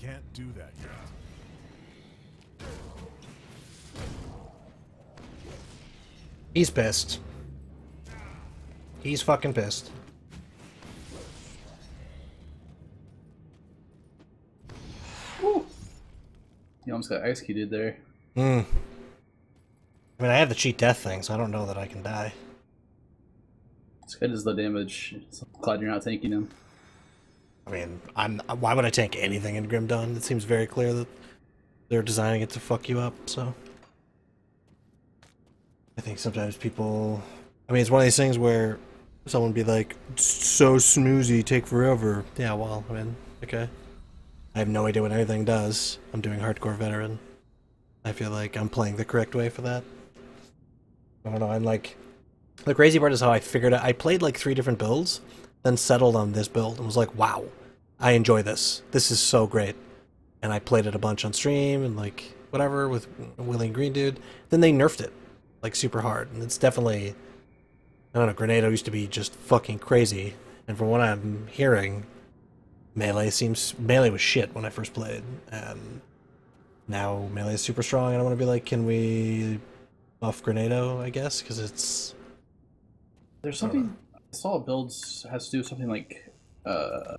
can't do that yet. He's pissed. He's fucking pissed. You almost got executed there. Hmm. I mean, I have the cheat death thing, so I don't know that I can die. This good as the damage. So I'm glad you're not tanking him. I mean, I'm. Why would I tank anything in Grim Dawn? It seems very clear that they're designing it to fuck you up. So, I think sometimes people. I mean, it's one of these things where someone be like, "So snoozy, take forever." Yeah, well, I mean, okay. I have no idea what anything does. I'm doing hardcore veteran. I feel like I'm playing the correct way for that. I don't know. I'm like, the crazy part is how I figured out. I played like three different builds, then settled on this build and was like, wow, I enjoy this. This is so great. And I played it a bunch on stream and like whatever with Willie Green Dude. Then they nerfed it like super hard, and it's definitely. I don't know. Grenado used to be just fucking crazy, and from what I'm hearing, melee seems melee was shit when I first played, and now melee is super strong. And I want to be like, can we buff Grenado? I guess because it's There's something I saw builds has to do with something like uh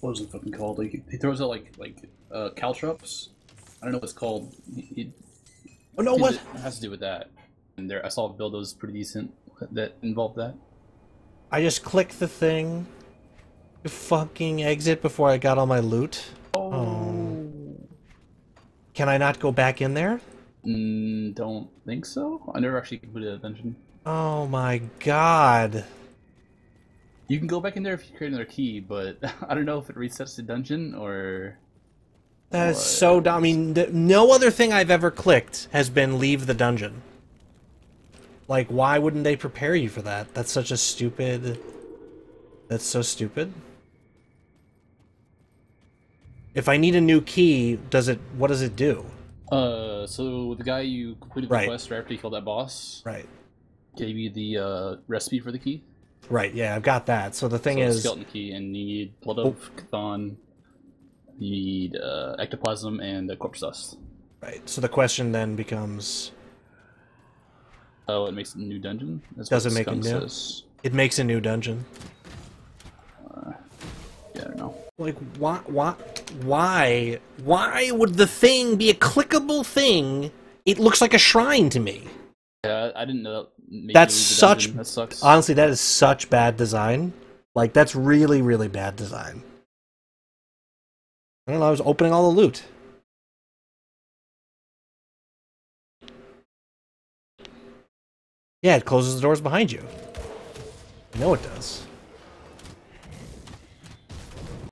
what was it fucking called? Like he throws out like like uh caltrops. I don't know what it's called. He, he, oh no what It has to do with that. And there I saw a build that was pretty decent that involved that. I just clicked the thing to fucking exit before I got all my loot. Oh. Can I not go back in there? Mm, don't think so. I never actually completed a dungeon. Oh my god. You can go back in there if you create another key, but I don't know if it resets the dungeon or That is What? so dumb. I mean, no other thing I've ever clicked has been leave the dungeon. Like, why wouldn't they prepare you for that? That's such a stupid. That's so stupid. If I need a new key, does it? What does it do? Uh, so the guy you completed the Right. quest right after you killed that boss Right. gave you the uh, recipe for the key. Right. Yeah, I've got that. So the thing so is, skeleton key, and you need blood of Chthon, you need uh, ectoplasm, and uh, corpse dust. right. So the question then becomes: Oh, it makes a new dungeon. That's Does it make a new- says. it makes a new dungeon. Yeah, I don't know. Like, why? Why? Why? Why would the thing be a clickable thing? It looks like a shrine to me. Yeah, I didn't know. That That's such- That. Honestly, that is such bad design. Like, that's really, really bad design. I don't know, I was opening all the loot. Yeah, it closes the doors behind you. I know it does.